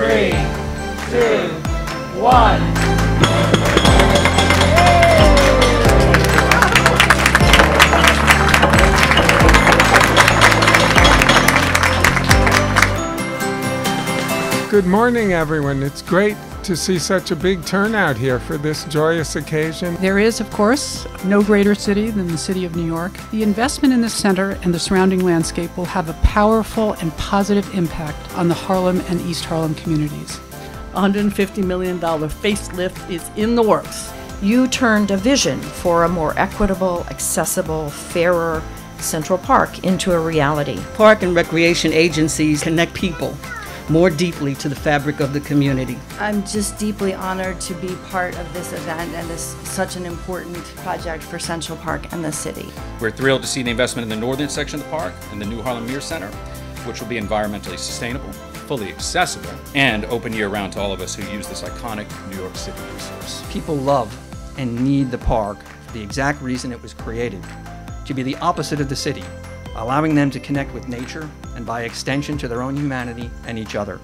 Three, two, one. Good morning, everyone. It's great to see such a big turnout here for this joyous occasion. There is, of course, no greater city than the city of New York. The investment in the center and the surrounding landscape will have a powerful and positive impact on the Harlem and East Harlem communities. $150 million facelift is in the works. You turned a vision for a more equitable, accessible, fairer Central Park into a reality. Park and recreation agencies connect people more deeply to the fabric of the community. I'm just deeply honored to be part of this event and this such an important project for Central Park and the city. We're thrilled to see the investment in the northern section of the park and the new Harlem Meer Center, which will be environmentally sustainable, fully accessible, and open year round to all of us who use this iconic New York City resource. People love and need the park for the exact reason it was created to be the opposite of the city, allowing them to connect with nature and by extension to their own humanity and each other.